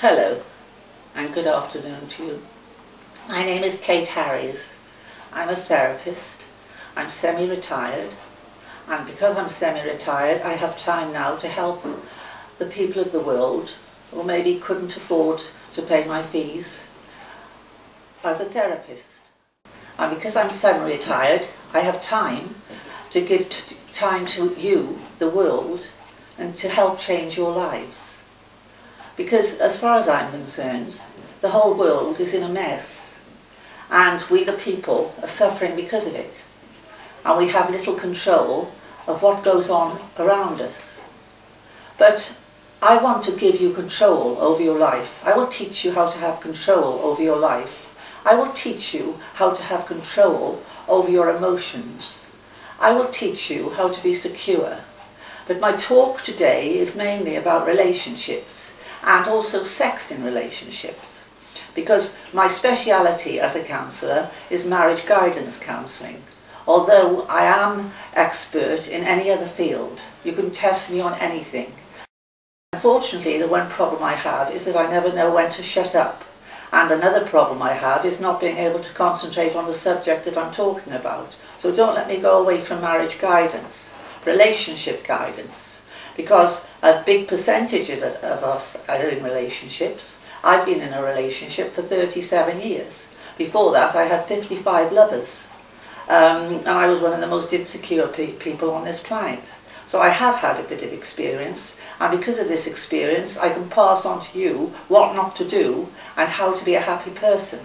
Hello and good afternoon to you. My name is Kate Harries. I'm a therapist. I'm semi-retired and because I'm semi-retired I have time now to help the people of the world who maybe couldn't afford to pay my fees as a therapist. And because I'm semi-retired I have time to give time to you, the world, and to help change your lives. Because as far as I'm concerned, the whole world is in a mess. And we the people are suffering because of it. And we have little control of what goes on around us. But I want to give you control over your life. I will teach you how to have control over your life. I will teach you how to have control over your emotions. I will teach you how to be secure. But my talk today is mainly about relationships and also sex in relationships. Because my speciality as a counsellor is marriage guidance counselling. Although I am expert in any other field, you can test me on anything. Unfortunately, the one problem I have is that I never know when to shut up. And another problem I have is not being able to concentrate on the subject that I'm talking about. So don't let me go away from marriage guidance, relationship guidance, because a big percentages of, of us are in relationships. I've been in a relationship for 37 years. Before that, I had 55 lovers. Um, and I was one of the most insecure pe people on this planet. So I have had a bit of experience, and because of this experience, I can pass on to you what not to do and how to be a happy person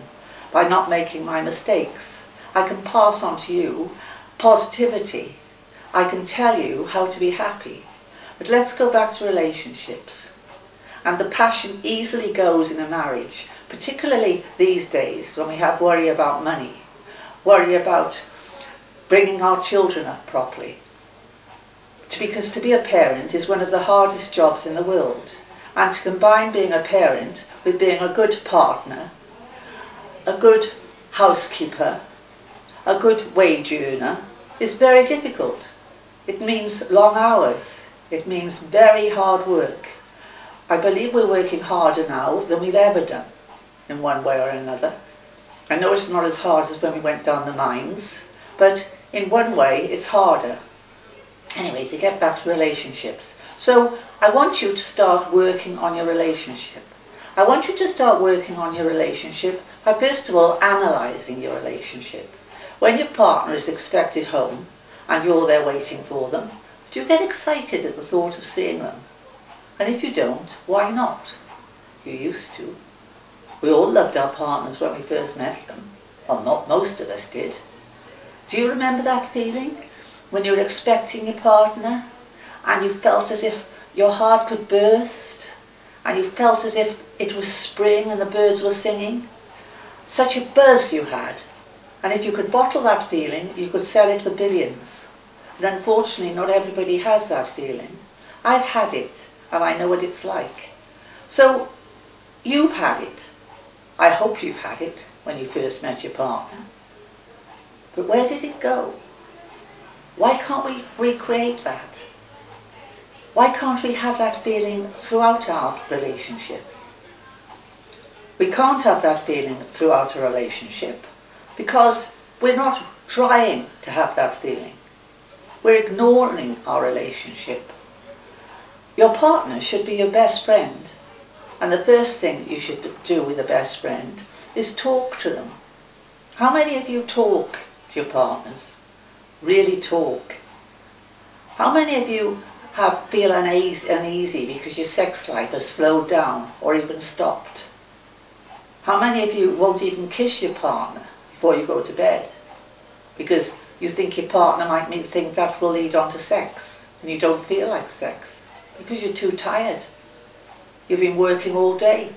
by not making my mistakes. I can pass on to you positivity. I can tell you how to be happy. But let's go back to relationships. And the passion easily goes in a marriage, particularly these days when we have worry about money, worry about bringing our children up properly, because to be a parent is one of the hardest jobs in the world. And to combine being a parent with being a good partner, a good housekeeper, a good wage earner is very difficult. It means long hours. It means very hard work. I believe we're working harder now than we've ever done in one way or another. I know it's not as hard as when we went down the mines, but in one way it's harder. Anyway, to get back to relationships. So I want you to start working on your relationship. I want you to start working on your relationship by first of all analysing your relationship. When your partner is expected home and you're there waiting for them, do you get excited at the thought of seeing them? And if you don't, why not? You used to. We all loved our partners when we first met them. Well, not most of us did. Do you remember that feeling? when you were expecting your partner and you felt as if your heart could burst and you felt as if it was spring and the birds were singing. Such a buzz you had. And if you could bottle that feeling, you could sell it for billions. Unfortunately, not everybody has that feeling. I've had it, and I know what it's like. So, you've had it. I hope you've had it when you first met your partner. But where did it go? Why can't we recreate that? Why can't we have that feeling throughout our relationship? We can't have that feeling throughout a relationship because we're not trying to have that feeling. We're ignoring our relationship. Your partner should be your best friend. And the first thing you should do with a best friend is talk to them. How many of you talk to your partners? really talk. How many of you have feel uneasy, uneasy because your sex life has slowed down or even stopped? How many of you won't even kiss your partner before you go to bed because you think your partner might think that will lead on to sex and you don't feel like sex because you're too tired. You've been working all day.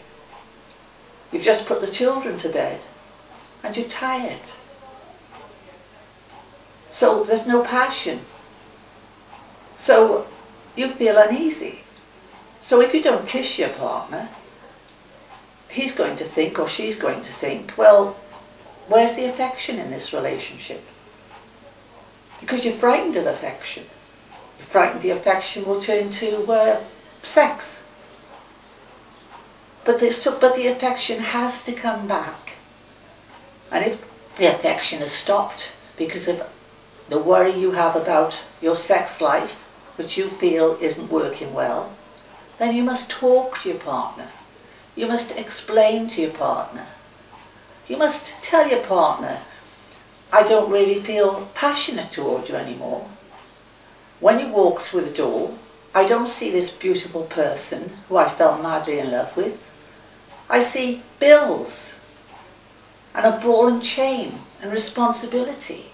You've just put the children to bed and you're tired. So there's no passion. So you feel uneasy. So if you don't kiss your partner, he's going to think, or she's going to think, well, where's the affection in this relationship? Because you're frightened of affection. You're frightened the affection will turn to uh, sex. But the, but the affection has to come back. And if the affection is stopped because of the worry you have about your sex life, which you feel isn't working well, then you must talk to your partner. You must explain to your partner. You must tell your partner, I don't really feel passionate toward you anymore. When you walk through the door, I don't see this beautiful person who I fell madly in love with. I see bills and a ball and chain and responsibility.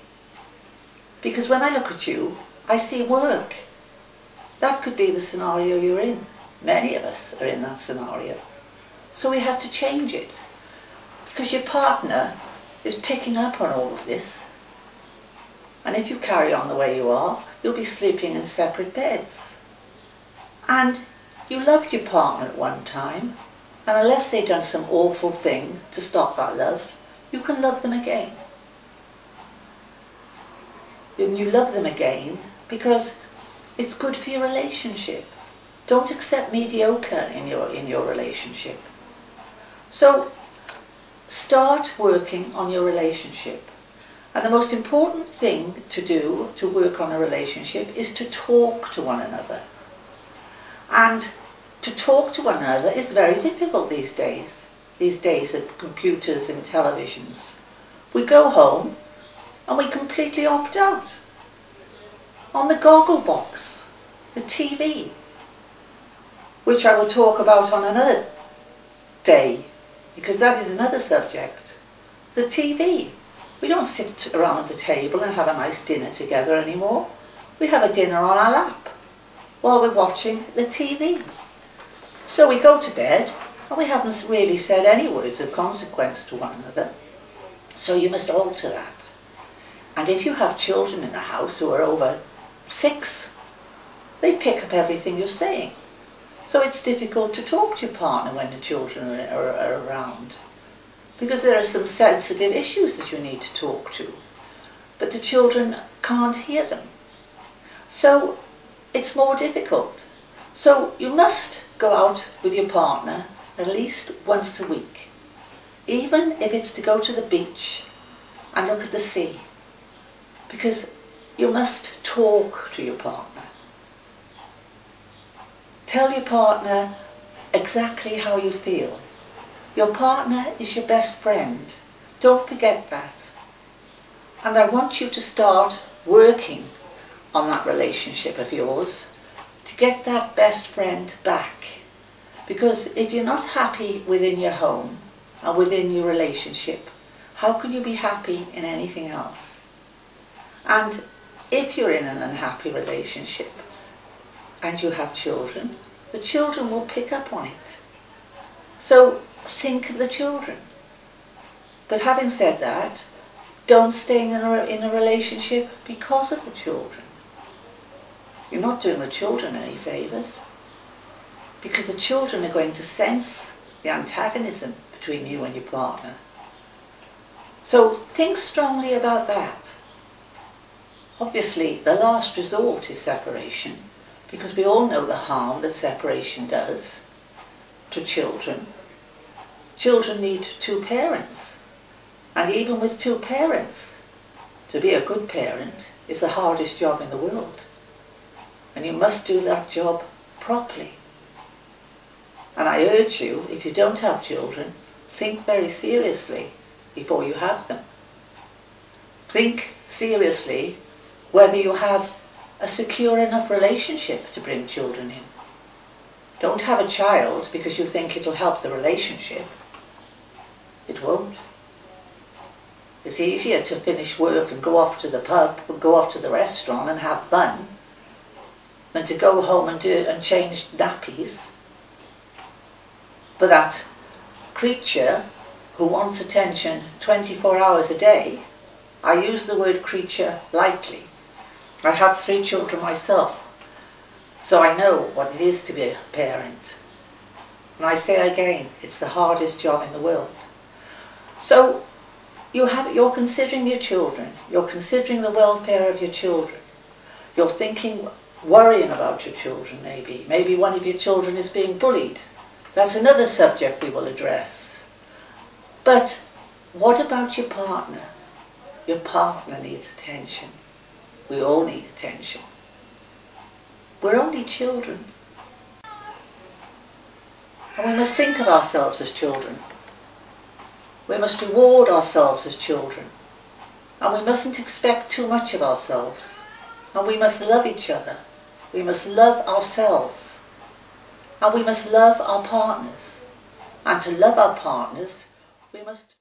Because when I look at you, I see work. That could be the scenario you're in. Many of us are in that scenario. So we have to change it. Because your partner is picking up on all of this. And if you carry on the way you are, you'll be sleeping in separate beds. And you loved your partner at one time, and unless they've done some awful thing to stop that love, you can love them again and you love them again because it's good for your relationship. Don't accept mediocre in your, in your relationship. So start working on your relationship. And the most important thing to do to work on a relationship is to talk to one another. And to talk to one another is very difficult these days, these days of computers and televisions. We go home and we completely opt out. On the goggle box, the TV, which I will talk about on another day, because that is another subject. The TV. We don't sit around the table and have a nice dinner together anymore. We have a dinner on our lap while we're watching the TV. So we go to bed and we haven't really said any words of consequence to one another. So you must alter that. And if you have children in the house who are over six, they pick up everything you're saying. So it's difficult to talk to your partner when the children are, are, are around. Because there are some sensitive issues that you need to talk to. But the children can't hear them. So it's more difficult. So you must go out with your partner at least once a week. Even if it's to go to the beach and look at the sea. Because you must talk to your partner. Tell your partner exactly how you feel. Your partner is your best friend. Don't forget that. And I want you to start working on that relationship of yours to get that best friend back. Because if you're not happy within your home and within your relationship, how can you be happy in anything else? And if you're in an unhappy relationship and you have children, the children will pick up on it. So think of the children. But having said that, don't stay in a, in a relationship because of the children. You're not doing the children any favours. Because the children are going to sense the antagonism between you and your partner. So think strongly about that. Obviously, the last resort is separation, because we all know the harm that separation does to children. Children need two parents, and even with two parents, to be a good parent is the hardest job in the world. And you must do that job properly. And I urge you, if you don't have children, think very seriously before you have them. Think seriously whether you have a secure enough relationship to bring children in. Don't have a child because you think it'll help the relationship. It won't. It's easier to finish work and go off to the pub and go off to the restaurant and have fun than to go home and do and change nappies. But that creature who wants attention 24 hours a day, I use the word creature lightly, I have three children myself, so I know what it is to be a parent. And I say again, it's the hardest job in the world. So you have, you're considering your children, you're considering the welfare of your children, you're thinking, worrying about your children maybe, maybe one of your children is being bullied That's another subject we will address. But what about your partner? Your partner needs attention. We all need attention. We're only children. And we must think of ourselves as children. We must reward ourselves as children. And we mustn't expect too much of ourselves. And we must love each other. We must love ourselves. And we must love our partners. And to love our partners, we must...